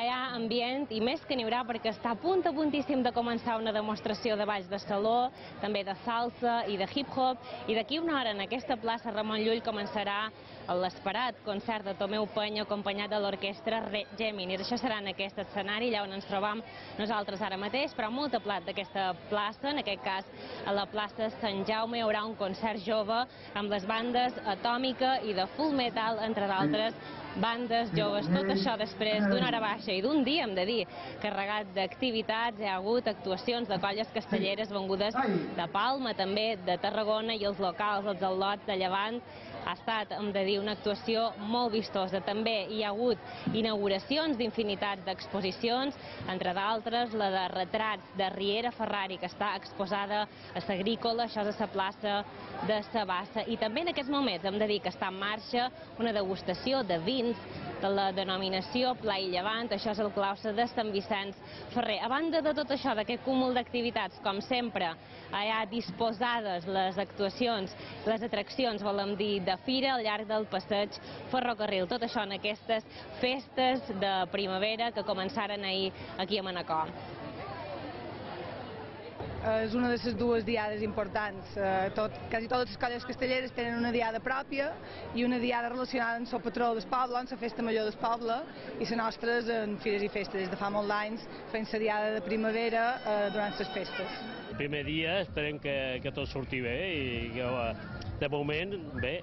hi ha ambient i més que n'hi haurà perquè està a punt a puntíssim de començar una demostració de balls de saló, també de salsa i de hip-hop, i d'aquí una hora en aquesta plaça Ramon Llull començarà l'esperat concert de Tomeu Peny acompanyat de l'orquestra Géminis. Això serà en aquest escenari, allà on ens trobam nosaltres ara mateix, però molt a plat d'aquesta plaça, en aquest cas a la plaça Sant Jaume hi haurà un concert jove amb les bandes Atòmica i de Full Metal, entre d'altres, bandes joves, tot això després d'una hora baixa i d'un dia, hem de dir, carregat d'activitats, hi ha hagut actuacions de colles castelleres vengudes de Palma, també de Tarragona i els locals, els al·lots de Llevant, ha estat, hem de dir, una actuació molt vistosa. També hi ha hagut inauguracions d'infinitat d'exposicions, entre d'altres la de retrats de Riera Ferrari, que està exposada a l'Agrícola, això és a la plaça de Sabassa. I també en aquests moments hem de dir que està en marxa una degustació de vins de la denominació Pla i Llevant, això és el claustre de Sant Vicenç Ferrer. A banda de tot això, d'aquest cúmul d'activitats, com sempre, hi ha disposades les actuacions, les atraccions, volem dir, de fira al llarg del passeig ferrocarril. Tot això en aquestes festes de primavera que començaren ahir aquí a Manacor. És una de les dues diades importants. Eh, tot, quasi totes les colles castelleres tenen una diada pròpia i una diada relacionada amb el patró del poble, amb la festa major del poble, i la nostra és en fires i festes, des de fa molt d'anys, fent la diada de primavera eh, durant les festes. El primer dia esperem que, que tot surti bé i que, de moment, bé.